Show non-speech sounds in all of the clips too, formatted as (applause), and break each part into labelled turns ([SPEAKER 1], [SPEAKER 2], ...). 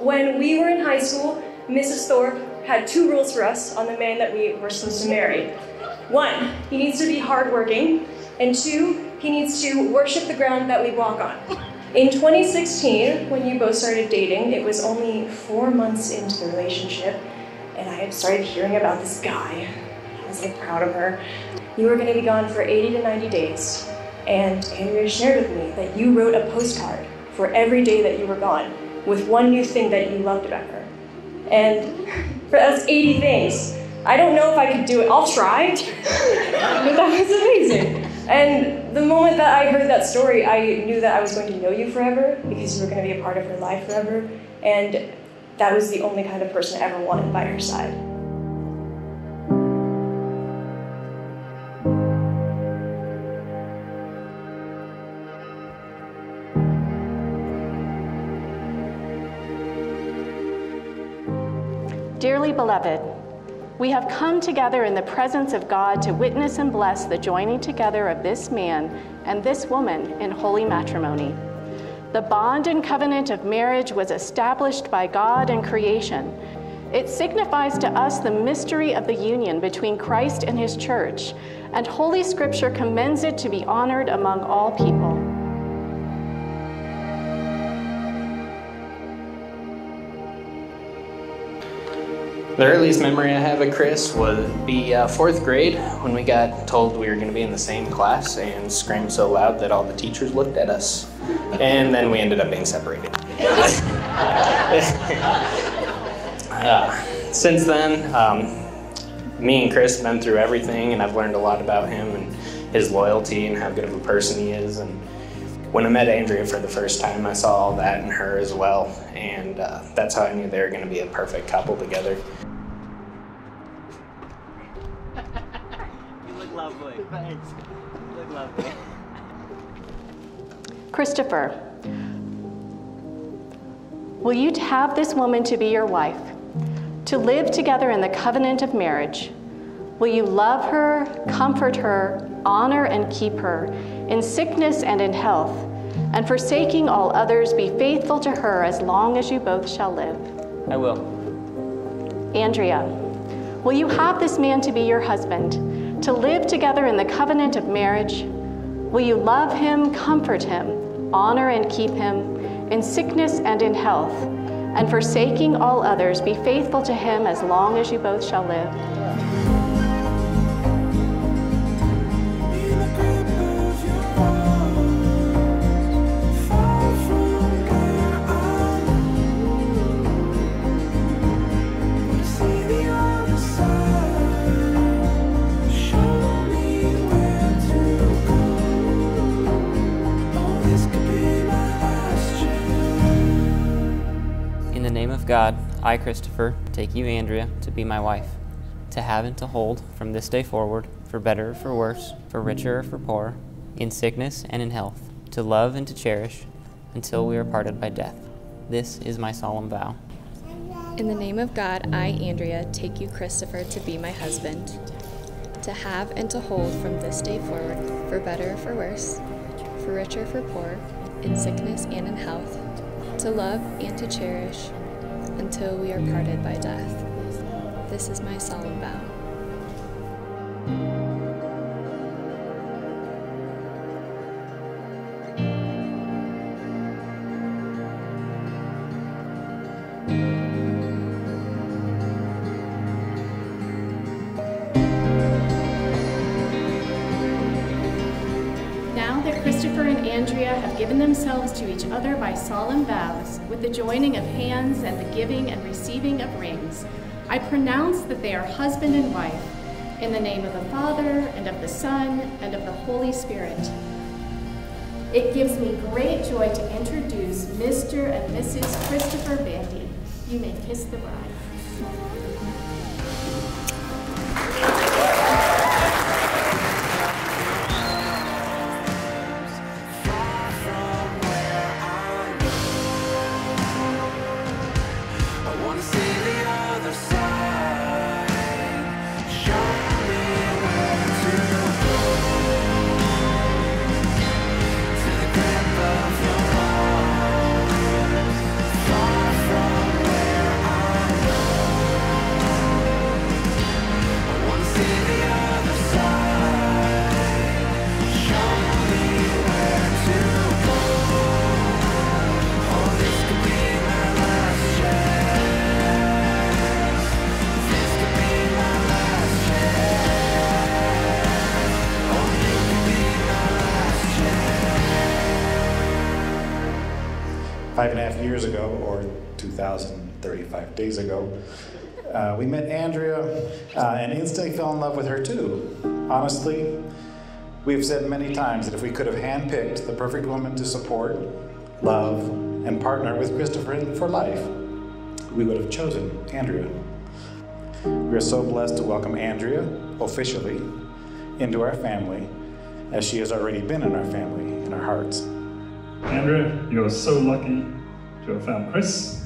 [SPEAKER 1] When we were in high school, Mrs. Thorpe had two rules for us on the man that we were supposed to marry. One, he needs to be hardworking, and two, he needs to worship the ground that we walk on. In 2016, when you both started dating, it was only four months into the relationship, and I had started hearing about this guy. I was like proud of her. You were going to be gone for 80 to 90 days, and Andrea shared with me that you wrote a postcard for every day that you were gone with one new thing that you loved about her. And for that's 80 things. I don't know if I could do it. I'll try. (laughs) but that was amazing. And the moment that I heard that story, I knew that I was going to know you forever because you were going to be a part of her life forever. And that was the only kind of person I ever wanted by her side.
[SPEAKER 2] Dearly beloved, we have come together in the presence of God to witness and bless the joining together of this man and this woman in holy matrimony. The bond and covenant of marriage was established by God and creation. It signifies to us the mystery of the union between Christ and his church, and Holy Scripture commends it to be honored among all people.
[SPEAKER 3] The earliest memory I have of Chris would be uh, fourth grade when we got told we were going to be in the same class and screamed so loud that all the teachers looked at us. And then we ended up being separated. (laughs) uh, since then, um, me and Chris have been through everything, and I've learned a lot about him and his loyalty and how good of a person he is. And when I met Andrea for the first time, I saw all that in her as well, and uh, that's how I knew they were going to be a perfect couple together.
[SPEAKER 4] Lovely. Thanks. Look lovely.
[SPEAKER 2] Christopher, will you have this woman to be your wife, to live together in the covenant of marriage? Will you love her, comfort her, honor and keep her, in sickness and in health, and forsaking all others, be faithful to her as long as you both shall live?
[SPEAKER 4] I will.
[SPEAKER 2] Andrea, will you have this man to be your husband, to live together in the covenant of marriage? Will you love him, comfort him, honor and keep him, in sickness and in health, and forsaking all others, be faithful to him as long as you both shall live?
[SPEAKER 5] God, I, Christopher, take you, Andrea, to be my wife, to have and to hold from this day forward, for better or for worse, for richer or for poorer, in sickness and in health, to love and to cherish until we are parted by death. This is my solemn vow.
[SPEAKER 6] In the name of God, I, Andrea, take you, Christopher, to be my husband, to have and to hold from this day forward, for better or for worse, for richer or for poor, in sickness and in health, to love and to cherish until we are parted by death. This is my solemn vow.
[SPEAKER 2] Have given themselves to each other by solemn vows, with the joining of hands and the giving and receiving of rings, I pronounce that they are husband and wife, in the name of the Father, and of the Son, and of the Holy Spirit. It gives me great joy to introduce Mr. and Mrs. Christopher Bandy. You may kiss the bride.
[SPEAKER 7] Five and a half years ago, or 2,035 days ago, uh, we met Andrea uh, and instantly fell in love with her too. Honestly, we've said many times that if we could have handpicked the perfect woman to support, love, and partner with Christopher for life, we would have chosen Andrea. We are so blessed to welcome Andrea officially into our family, as she has already been in our family, in our hearts.
[SPEAKER 8] Andrea, you are so lucky to have found Chris.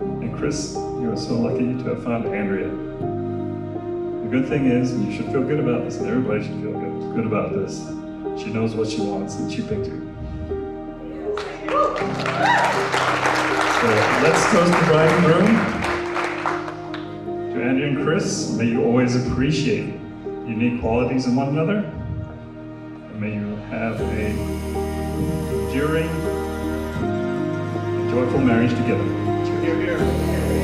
[SPEAKER 8] And Chris, you are so lucky to have found Andrea. The good thing is, and you should feel good about this, and everybody should feel good, good about this. She knows what she wants, and she picked you. So let's toast the bride and groom. To Andrea and Chris, may you always appreciate unique qualities in one another. And may you have a enduring, joyful marriage together.
[SPEAKER 9] Cooling